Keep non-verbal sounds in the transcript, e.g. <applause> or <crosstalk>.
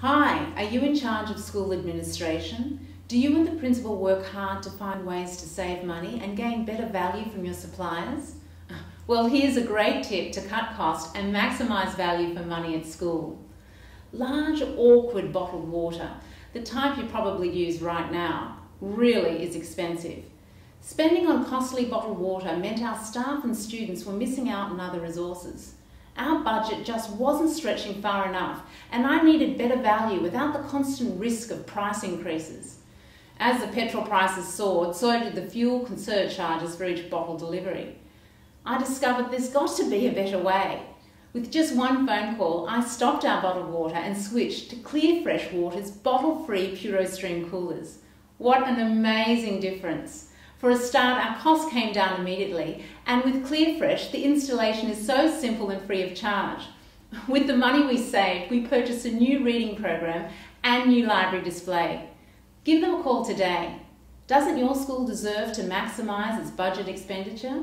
Hi, are you in charge of school administration? Do you and the principal work hard to find ways to save money and gain better value from your suppliers? <laughs> Well, here's a great tip to cut cost and maximise value for money at school. Large, awkward bottled water, the type you probably use right now, really is expensive. Spending on costly bottled water meant our staff and students were missing out on other resources. Our budget just wasn't stretching far enough, and I needed better value without the constant risk of price increases. As the petrol prices soared, so did the fuel surcharges for each bottle delivery. I discovered there's got to be a better way. With just one phone call, I stopped our bottled water and switched to ClearFresh Water's bottle-free PuroStream coolers. What an amazing difference! For a start, our costs came down immediately, and with ClearFresh, the installation is so simple and free of charge. With the money we saved, we purchased a new reading program and new library display. Give them a call today. Doesn't your school deserve to maximise its budget expenditure?